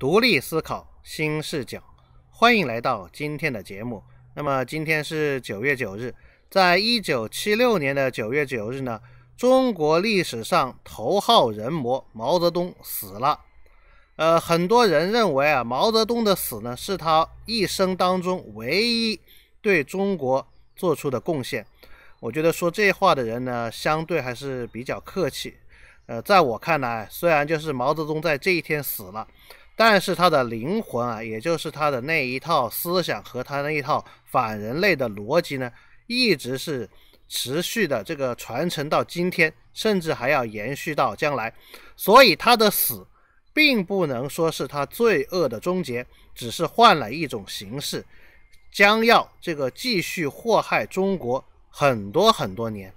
独立思考，新视角，欢迎来到今天的节目。那么今天是九月九日，在一九七六年的九月九日呢，中国历史上头号人魔毛泽东死了。呃，很多人认为啊，毛泽东的死呢，是他一生当中唯一对中国做出的贡献。我觉得说这话的人呢，相对还是比较客气。呃，在我看来，虽然就是毛泽东在这一天死了，但是他的灵魂啊，也就是他的那一套思想和他那一套反人类的逻辑呢，一直是持续的这个传承到今天，甚至还要延续到将来。所以他的死，并不能说是他罪恶的终结，只是换了一种形式，将要这个继续祸害中国很多很多年。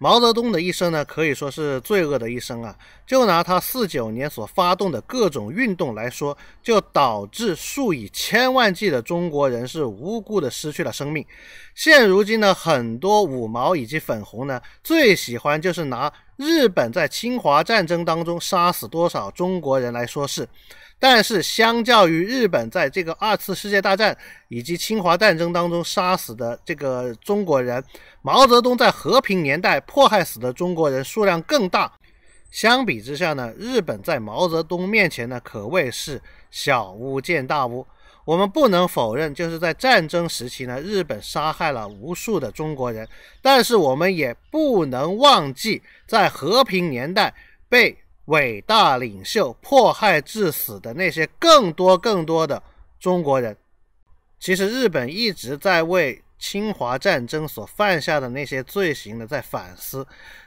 毛泽东的一生呢，可以说是罪恶的一生啊！就拿他四九年所发动的各种运动来说，就导致数以千万计的中国人是无辜的失去了生命。现如今呢，很多五毛以及粉红呢，最喜欢就是拿日本在侵华战争当中杀死多少中国人来说事。但是，相较于日本在这个二次世界大战以及侵华战争当中杀死的这个中国人，毛泽东在和平年代迫害死的中国人数量更大。相比之下呢，日本在毛泽东面前呢，可谓是小巫见大巫。我们不能否认，就是在战争时期呢，日本杀害了无数的中国人。但是，我们也不能忘记，在和平年代被。伟大领袖迫害致死的那些更多更多的中国人，其实日本一直在为侵华战争所犯下的那些罪行呢在反思，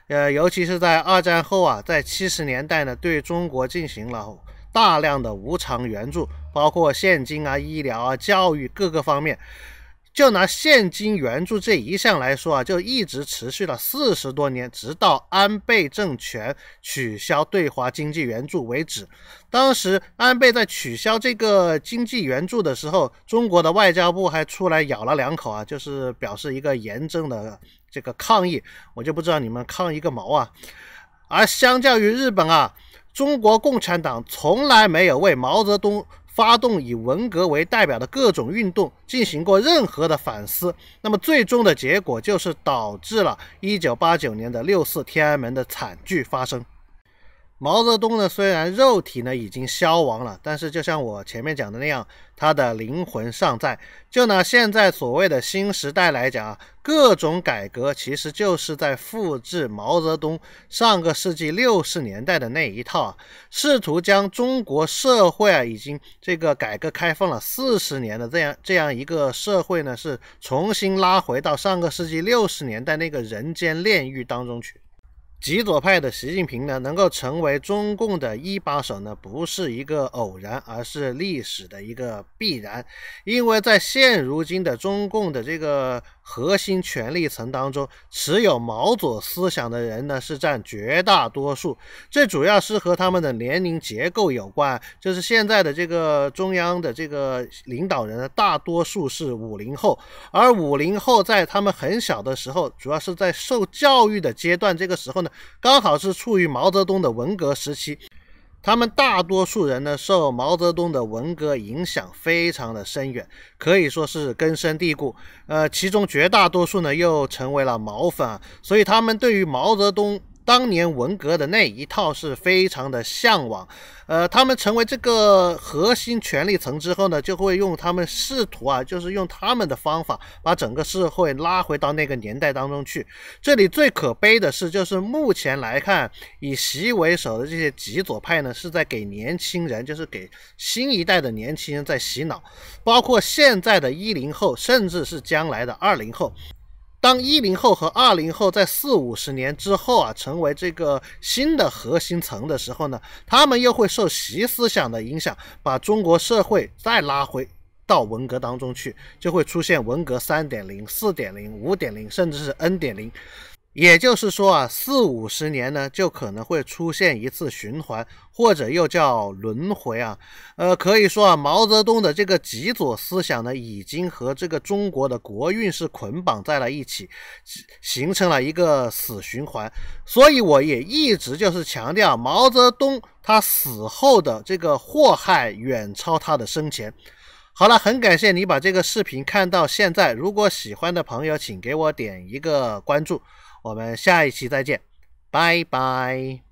呃，尤其是在二战后啊，在七十年代呢，对中国进行了大量的无偿援助，包括现金啊、医疗啊、教育各个方面。就拿现金援助这一项来说啊，就一直持续了四十多年，直到安倍政权取消对华经济援助为止。当时安倍在取消这个经济援助的时候，中国的外交部还出来咬了两口啊，就是表示一个严正的这个抗议。我就不知道你们抗议个毛啊！而相较于日本啊，中国共产党从来没有为毛泽东。发动以文革为代表的各种运动进行过任何的反思，那么最终的结果就是导致了1989年的六四天安门的惨剧发生。毛泽东呢，虽然肉体呢已经消亡了，但是就像我前面讲的那样，他的灵魂尚在。就拿现在所谓的新时代来讲啊，各种改革其实就是在复制毛泽东上个世纪六十年代的那一套啊，试图将中国社会啊已经这个改革开放了四十年的这样这样一个社会呢，是重新拉回到上个世纪六十年代那个人间炼狱当中去。极左派的习近平呢，能够成为中共的一把手呢，不是一个偶然，而是历史的一个必然。因为在现如今的中共的这个核心权力层当中，持有毛左思想的人呢，是占绝大多数。这主要是和他们的年龄结构有关，就是现在的这个中央的这个领导人呢，大多数是五零后，而五零后在他们很小的时候，主要是在受教育的阶段，这个时候呢。刚好是处于毛泽东的文革时期，他们大多数人呢受毛泽东的文革影响非常的深远，可以说是根深蒂固。呃，其中绝大多数呢又成为了毛粉，所以他们对于毛泽东。当年文革的那一套是非常的向往，呃，他们成为这个核心权力层之后呢，就会用他们试图啊，就是用他们的方法把整个社会拉回到那个年代当中去。这里最可悲的是，就是目前来看，以习为首的这些极左派呢，是在给年轻人，就是给新一代的年轻人在洗脑，包括现在的一零后，甚至是将来的二零后。当一零后和二零后在四五十年之后啊，成为这个新的核心层的时候呢，他们又会受习思想的影响，把中国社会再拉回到文革当中去，就会出现文革三点零、四点零、五点零，甚至是 N 点零。也就是说啊，四五十年呢，就可能会出现一次循环，或者又叫轮回啊。呃，可以说啊，毛泽东的这个极左思想呢，已经和这个中国的国运是捆绑在了一起，形成了一个死循环。所以我也一直就是强调，毛泽东他死后的这个祸害远超他的生前。好了，很感谢你把这个视频看到现在。如果喜欢的朋友，请给我点一个关注。我们下一期再见，拜拜。